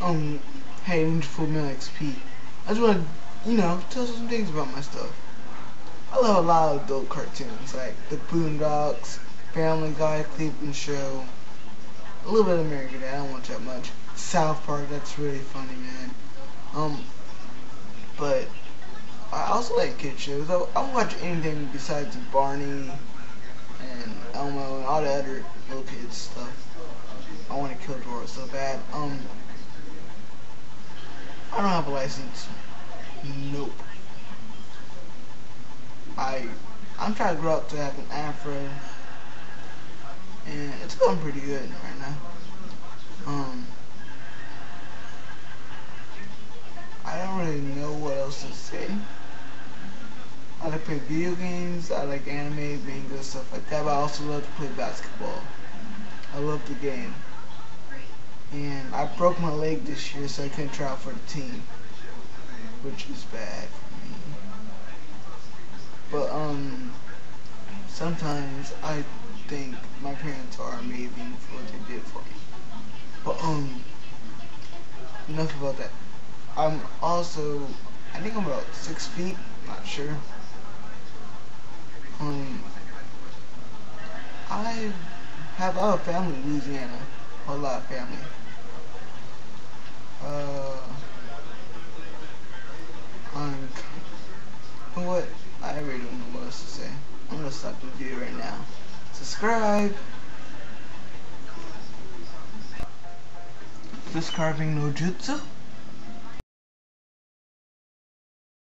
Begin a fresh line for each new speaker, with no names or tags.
um, hey, Full Metal XP. I just want to, you know, tell some things about my stuff. I love a lot of adult cartoons, like The Boondocks, Family Guy, Cleveland Show, a little bit of American Dad, I don't watch that much. South Park, that's really funny, man. Um, but I also like kid shows. I, I watch anything besides Barney and Elmo and all the other little kids stuff. I want to kill Dora so bad. Um, I don't have a license. Nope. I I'm trying to grow up to have an afro, and it's going pretty good right now. Um, I don't really know what else to say. I like to play video games, I like anime, bingo, stuff like that, but I also love to play basketball. I love the game. And I broke my leg this year, so I couldn't try out for the team, which is bad for me. But, um, sometimes I think my parents are amazing for what they did for me. But, um, enough about that. I'm also, I think I'm about six feet, not sure. Um, I have a family in Louisiana, lot of family. Uh, know what? I really don't know what else to say. I'm gonna stop the video right now. Subscribe. Carving no jutsu.